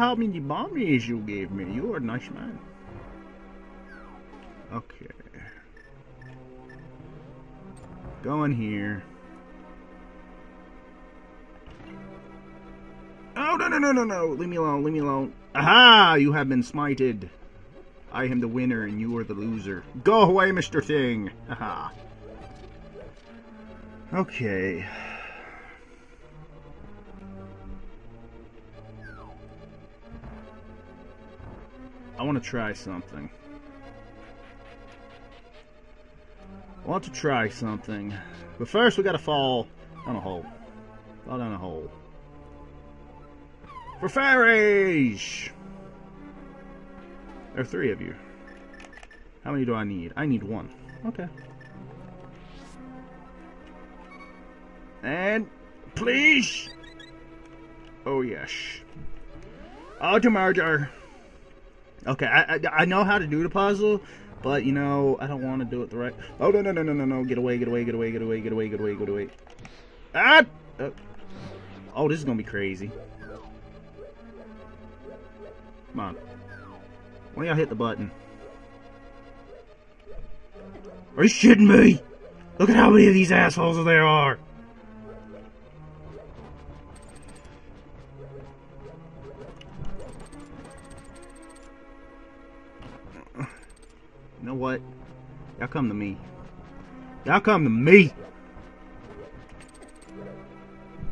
how many bombies you gave me. You are a nice man. Okay. Go in here. Oh, no, no, no, no, no. Leave me alone, leave me alone. Aha! You have been smited. I am the winner and you are the loser. Go away, Mr. Thing. Aha. Okay. I want to try something. I want to try something. But first, we gotta fall down a hole. Fall down a hole. For fairies! There are three of you. How many do I need? I need one. Okay. And please. Oh yes. Oh, to murder. Okay, I, I I know how to do the puzzle, but you know I don't want to do it the right. Oh no no no no no no! Get away! Get away! Get away! Get away! Get away! Get away! Get away! Ah! Uh, oh, this is gonna be crazy. Come on. Why y'all hit the button? Are you shitting me? Look at how many of these assholes there are. You know what? Y'all come to me. Y'all come to me.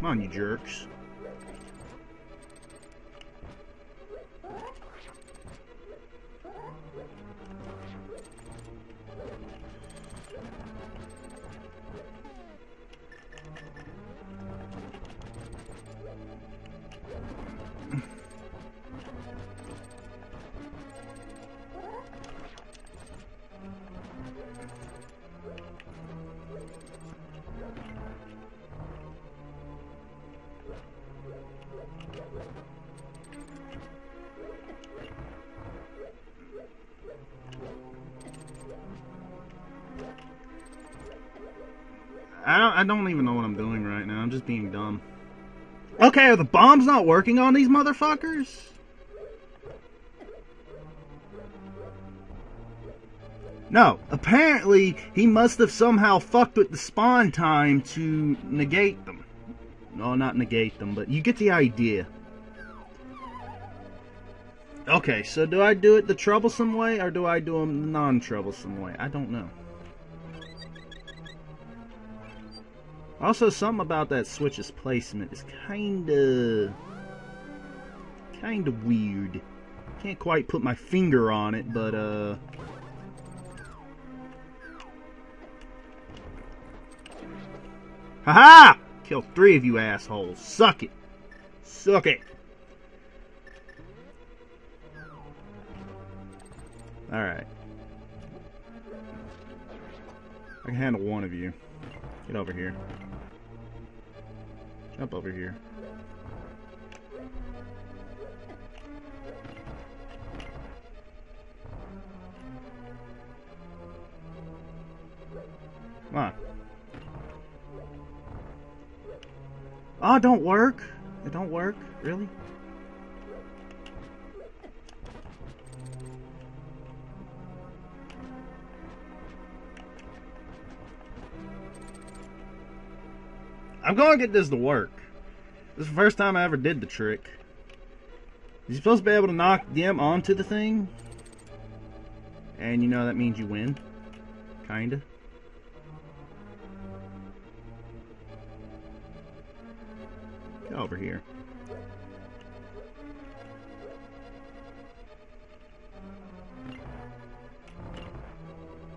Come on, you jerks. I don't, I don't even know what I'm doing right now. I'm just being dumb. Okay, are the bombs not working on these motherfuckers? No, apparently he must have somehow fucked with the spawn time to negate them. No, not negate them, but you get the idea. Okay, so do I do it the troublesome way or do I do them the non-troublesome way? I don't know. Also, something about that switch's placement is kinda... kinda weird. Can't quite put my finger on it, but, uh... Haha! Killed three of you assholes. Suck it. Suck it. Alright. I can handle one of you. Get over here. Jump over here. Come on. Oh, don't work. It don't work. Really? I'm going to get this to work. This is the first time I ever did the trick. You're supposed to be able to knock them onto the thing. And you know that means you win. Kinda. Get over here.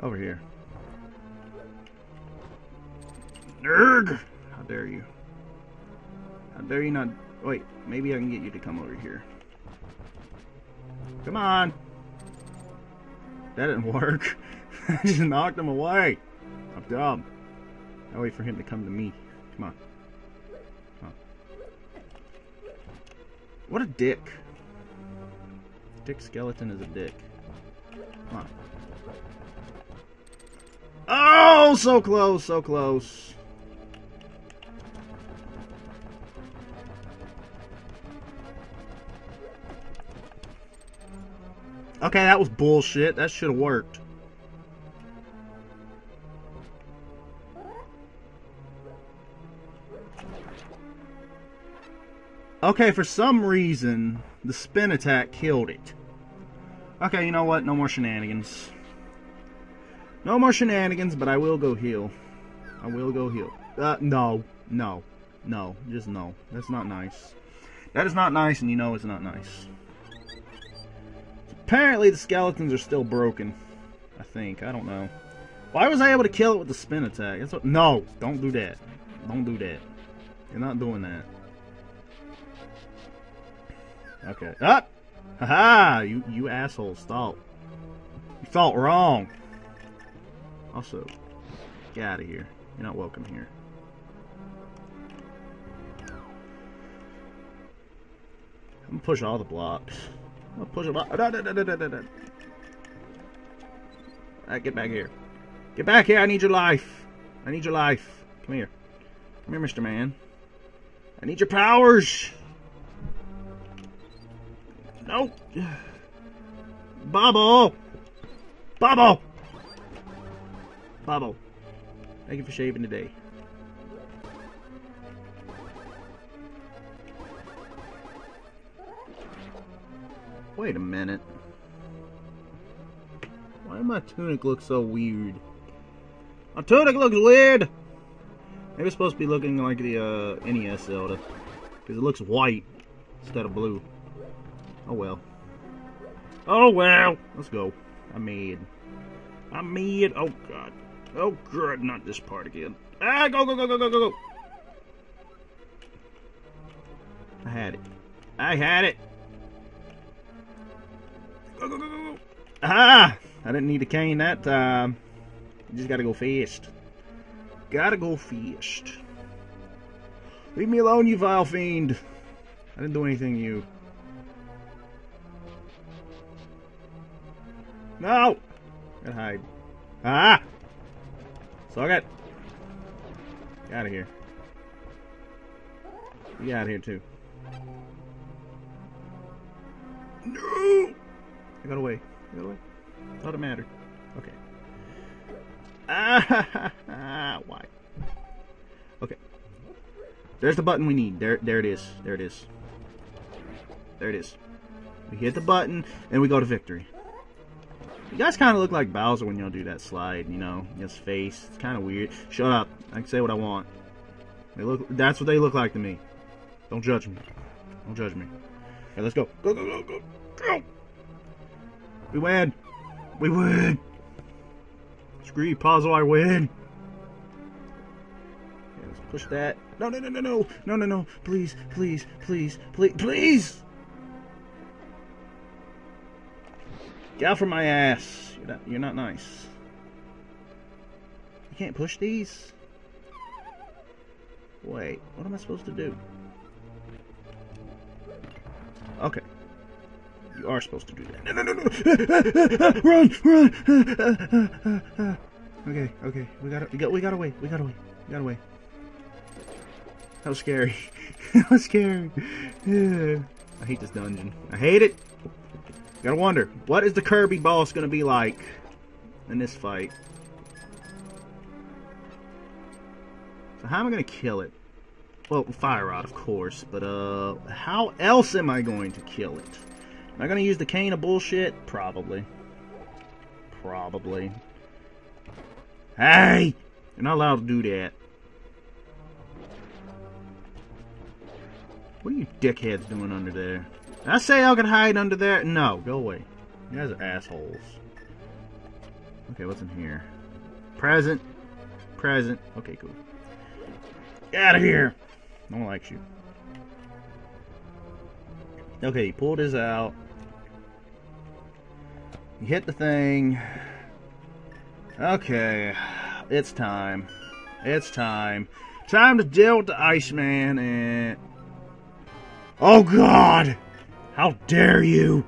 Over here. Nerd! Dare you? How dare you not... Wait, maybe I can get you to come over here. Come on! That didn't work. I just knocked him away. I'm dumb. I wait for him to come to me. Come on. Come on. What a dick. Dick Skeleton is a dick. Come on. Oh, so close, so close. Okay, that was bullshit. That should have worked. Okay, for some reason, the spin attack killed it. Okay, you know what? No more shenanigans. No more shenanigans, but I will go heal. I will go heal. Uh, no. No. No. Just no. That's not nice. That is not nice, and you know it's not nice. Apparently, the skeletons are still broken. I think. I don't know. Why was I able to kill it with the spin attack? What, no! Don't do that. Don't do that. You're not doing that. Okay. Up! Ah! Haha! You, you asshole. Stop. You thought wrong. Also, get out of here. You're not welcome here. I'm gonna push all the blocks. Gonna push them up. Da, da, da, da, da, da. Right, get back here. Get back here. I need your life. I need your life. Come here. Come here, Mr. Man. I need your powers. Nope. Bobble. Bobble. Bobble. Thank you for shaving today. Wait a minute. Why does my tunic look so weird? My tunic looks weird! Maybe it's supposed to be looking like the uh, NES Zelda. Because it looks white instead of blue. Oh well. Oh well! Let's go. I'm mad. I'm mad. Oh god. Oh god, not this part again. Ah, go, go, go, go, go, go, go! I had it. I had it! Ah! I didn't need a cane that time. You just gotta go fast. Gotta go fast. Leave me alone, you vile fiend. I didn't do anything to you. No! Gotta hide. Ah! Suck it! Get out of here. Get out of here, too. No! I got away. I got away. Thought it mattered. Okay. Ah, why? Okay. There's the button we need. There, there it is. There it is. There it is. We hit the button, and we go to victory. You guys kind of look like Bowser when y'all do that slide, you know, his face. It's kind of weird. Shut up. I can say what I want. They look. That's what they look like to me. Don't judge me. Don't judge me. Okay, let's go. Go, go, go, go, go. We win. We win. Screw you, Puzzle. I win. Okay, let's push that. No, no, no, no, no, no, no, no. Please, please, please, please, please. Get out from my ass. You're not, you're not nice. You can't push these? Wait, what am I supposed to do? Okay. You are supposed to do that. No, no, no, no! run, run! okay, okay. We got, we got, we got away. We got away. We got away. That was scary. that was scary. Yeah. I hate this dungeon. I hate it. Gotta wonder, what is the Kirby boss gonna be like in this fight? So how am I gonna kill it? Well, fire rod, of course, but uh, how else am I going to kill it? Am I gonna use the cane of bullshit? Probably. Probably. Hey! You're not allowed to do that. What are you dickheads doing under there? Did I say I could hide under there? No, go away. You guys are assholes. Okay, what's in here? Present. Present. Okay, cool. Get out of here! No one likes you. Okay, he pulled his out. He hit the thing. Okay, it's time. It's time. Time to deal with the Iceman and... Oh god! How dare you!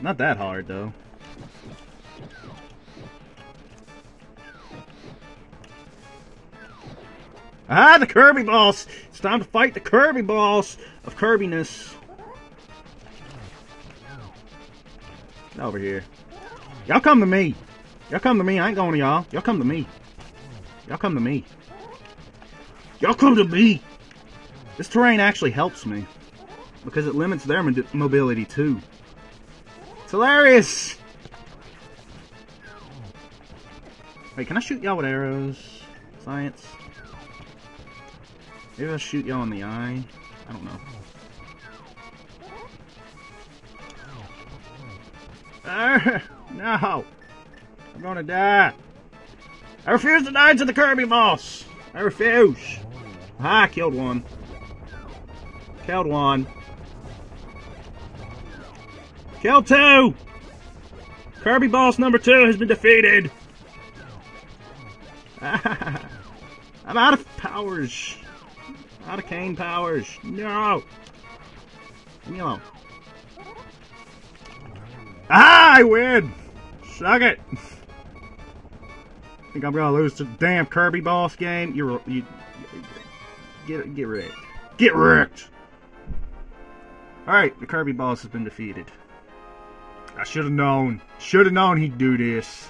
Not that hard, though. Ah, the Kirby boss! It's time to fight the Kirby boss of Kirbiness. Over here. Y'all come to me. Y'all come to me. I ain't going to y'all. Y'all come to me. Y'all come to me. Y'all come to me! This terrain actually helps me. Because it limits their mobility too. It's hilarious! Wait, can I shoot y'all with arrows? Science? Maybe I'll shoot y'all in the eye? I don't know. Uh, no! I'm gonna die! I refuse to die to the Kirby boss! I refuse! Ah, killed one. Killed one. Killed two! Kirby boss number two has been defeated! I'm out of powers. Out of cane powers. No. Leave me alone. Ah, I win. Suck it. Think I'm gonna lose to the damn Kirby boss game? You're you get get wrecked. Get wrecked. All right, the Kirby boss has been defeated. I should have known. Should have known he'd do this.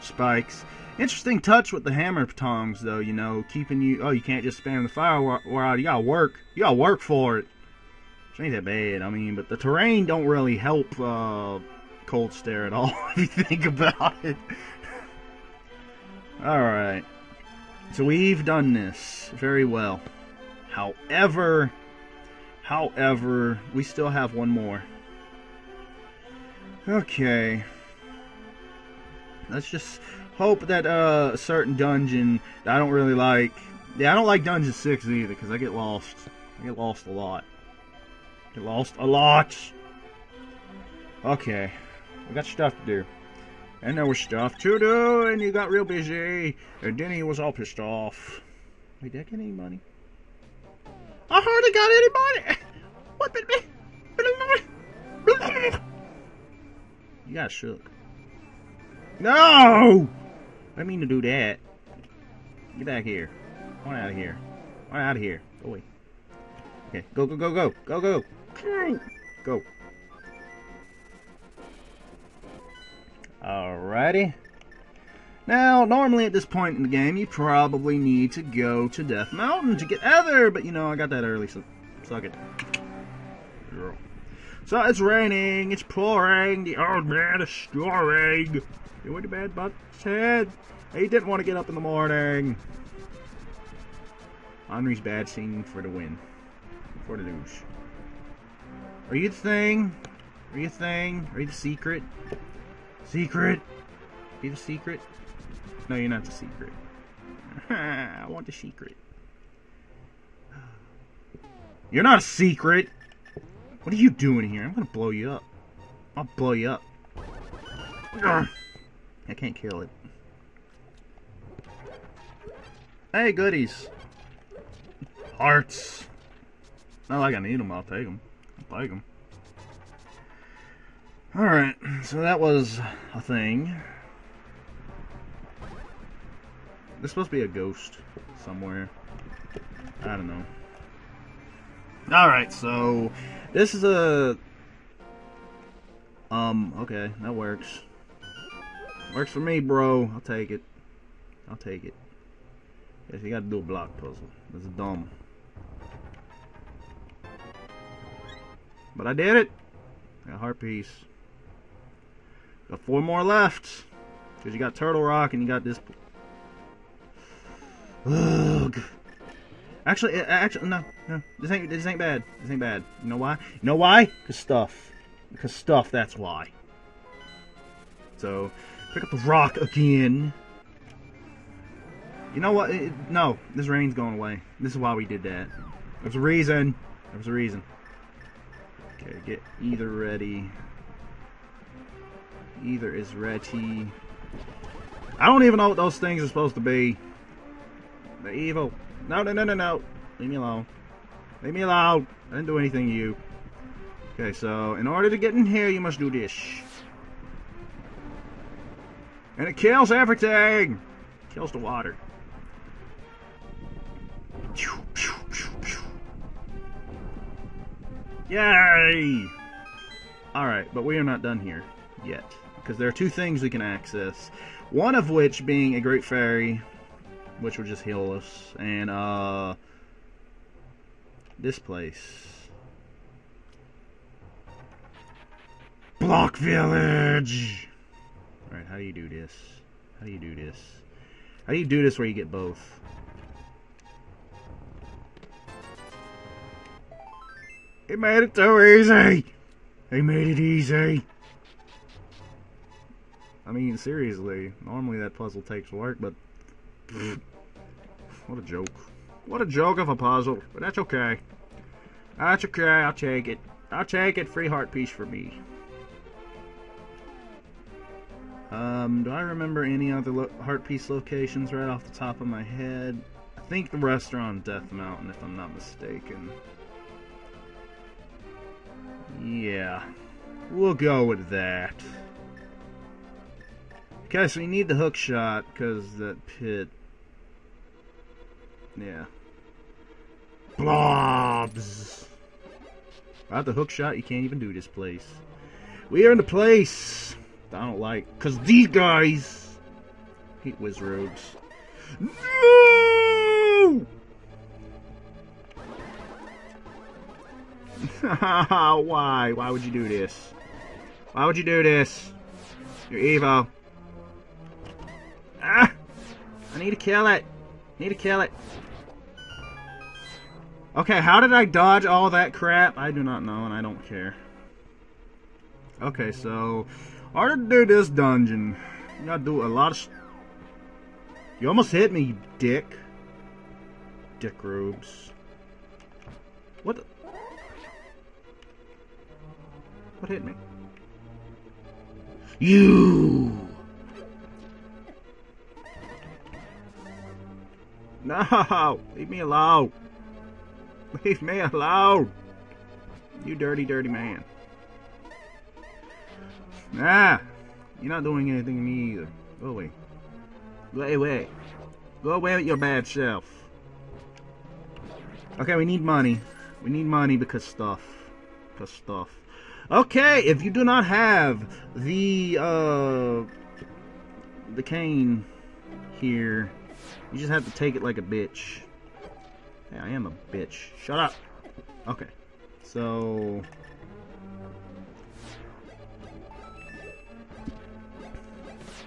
Spikes. Interesting touch with the hammer tongs, though, you know, keeping you... Oh, you can't just spam the fire rod. You gotta work. You gotta work for it. Which ain't that bad, I mean, but the terrain don't really help uh, Kholdstare at all, if you think about it. Alright. So we've done this very well. However, however, we still have one more. Okay. Let's just hope that uh, a certain dungeon that I don't really like. Yeah, I don't like Dungeon 6 either because I get lost. I get lost a lot. Get lost a lot. Okay, we got stuff to do. And there was stuff to do, and you got real busy, and he was all pissed off. Wait, did I get any money? I hardly got any money! What the... You got shook. No! I mean to do that. Get back here. On out of here. On out of here. Go away. Okay, go, go, go, go. Go, go. Go. Alrighty. Now, normally at this point in the game, you probably need to go to Death Mountain to get Ether, but you know, I got that early, so suck it. So it's raining, it's pouring, the old man is snoring. You went to bed, Butthead. He didn't want to get up in the morning. Henry's bad scene for the win. For the news. Are you the thing? Are you the thing? Are you the secret? Secret? Are you the secret? No, you're not the secret. I want the secret. You're not a secret! What are you doing here? I'm gonna blow you up. I'll blow you up. I can't kill it. Hey, goodies. Hearts. Not like I need them, I'll take them. I'll take them. Alright, so that was a thing. There's supposed to be a ghost somewhere. I don't know. Alright, so this is a... Um, okay, that works. Works for me, bro. I'll take it. I'll take it. Yes, you gotta do a block puzzle. That's dumb. But I did it. I got heart piece. Got four more left. Because you got Turtle Rock and you got this. Ugh. Actually, actually, no, no. This ain't, this ain't bad. This ain't bad. You know why? You know why? Because stuff. Because stuff, that's why. So, pick up the rock again. You know what? It, no, this rain's going away. This is why we did that. There's a reason. There's a reason. Okay, get Ether ready. Ether is ready. I don't even know what those things are supposed to be. They're evil. No, no, no, no, no. Leave me alone. Leave me alone. I didn't do anything to you. Okay, so in order to get in here, you must do this. And it kills everything! Kills the water. Yay! Alright, but we are not done here yet. Because there are two things we can access. One of which being a Great Fairy, which will just heal us. And, uh... This place. Block Village! Alright, how do you do this? How do you do this? How do you do this where you get both? He made it too easy! He made it easy! I mean, seriously, normally that puzzle takes work, but... What a joke. What a joke of a puzzle, but that's okay. That's okay, I'll take it. I'll take it, free heart piece for me. Um, do I remember any other lo heart piece locations right off the top of my head? I think the restaurant Death Mountain, if I'm not mistaken. Yeah, we'll go with that. Okay, so we need the hook shot because that pit. Yeah. Blobs! Without the hook shot, you can't even do this place. We are in the place I don't like. Because these guys hate Wizrobes. No! Why? Why would you do this? Why would you do this? You're evil. Ah! I need to kill it. Need to kill it. Okay, how did I dodge all that crap? I do not know, and I don't care. Okay, so... Hard to do this dungeon. You gotta do a lot of... You almost hit me, you dick. Dick robes. What. What hit me? You! No! Leave me alone! Leave me alone! You dirty, dirty man. Ah! You're not doing anything to me either. Go away. Go away. Go away with your bad self. Okay, we need money. We need money because stuff. Because stuff. Okay, if you do not have the, uh, the cane here, you just have to take it like a bitch. Yeah, I am a bitch. Shut up. Okay. So,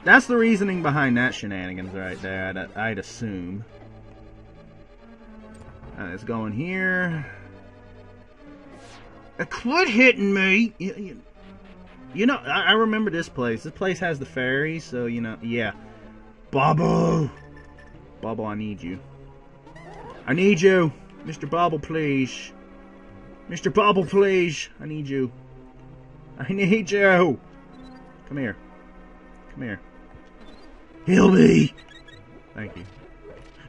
That's the reasoning behind that shenanigans right there, I'd, I'd assume. Uh, it's going here. It quit hitting me! You, you, you know, I, I, remember this place. This place has the ferry, so, you know, yeah. Bobble! Bobble, I need you. I need you! Mr. Bobble, please. Mr. Bobble, please! I need you. I need you! Come here. Come here. Heal me! Thank you.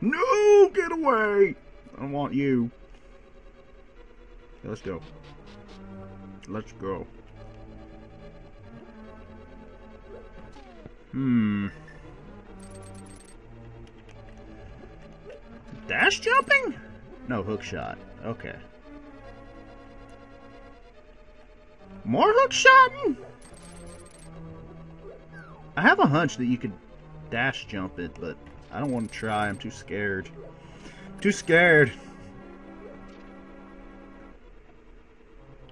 No! Get away! I don't want you. Let's go. Let's go. Hmm. Dash jumping? No, hook shot. Okay. More hook shotting? I have a hunch that you could dash jump it, but I don't want to try. I'm too scared. Too scared.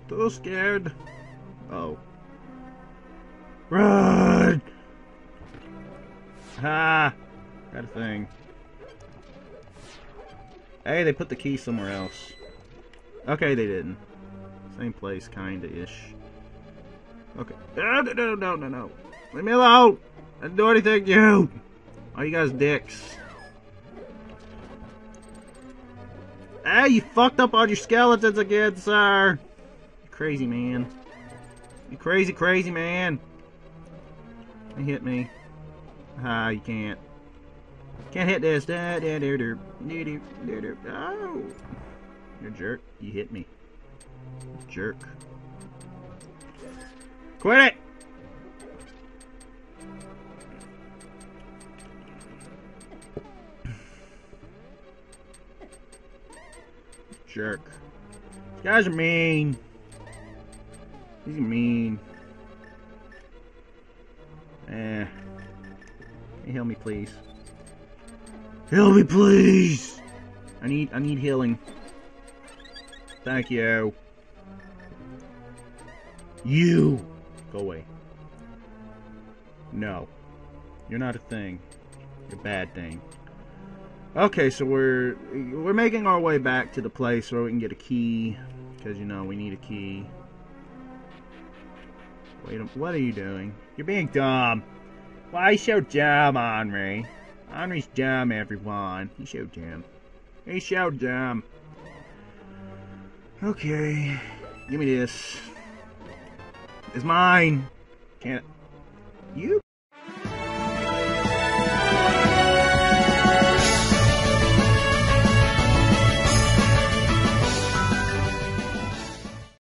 Too scared. Oh. Run! Ha! Got a thing. Hey, they put the key somewhere else. Okay, they didn't. Same place, kinda-ish. Okay. No, no, no, no, no. Leave me alone! I didn't do anything to you! All you guys dicks. Hey, you fucked up on your skeletons again, sir! You crazy man. You crazy, crazy man. You hit me. Ah, you can't. Can't hit this. Da, da, da, da, da, da, Oh! You're a jerk. You hit me. Jerk. Quit it! Jerk. These guys are mean. He's mean. Eh. Heal me, please. Heal me, please! I need, I need healing. Thank you. You! Go away. No. You're not a thing. You're a bad thing. Okay, so we're we're making our way back to the place where we can get a key. Because, you know, we need a key. Wait, what are you doing? You're being dumb. Why so dumb, Henry? Henry's dumb, everyone. He's so dumb. He's so dumb. Okay. Give me this. It's mine. Can't... You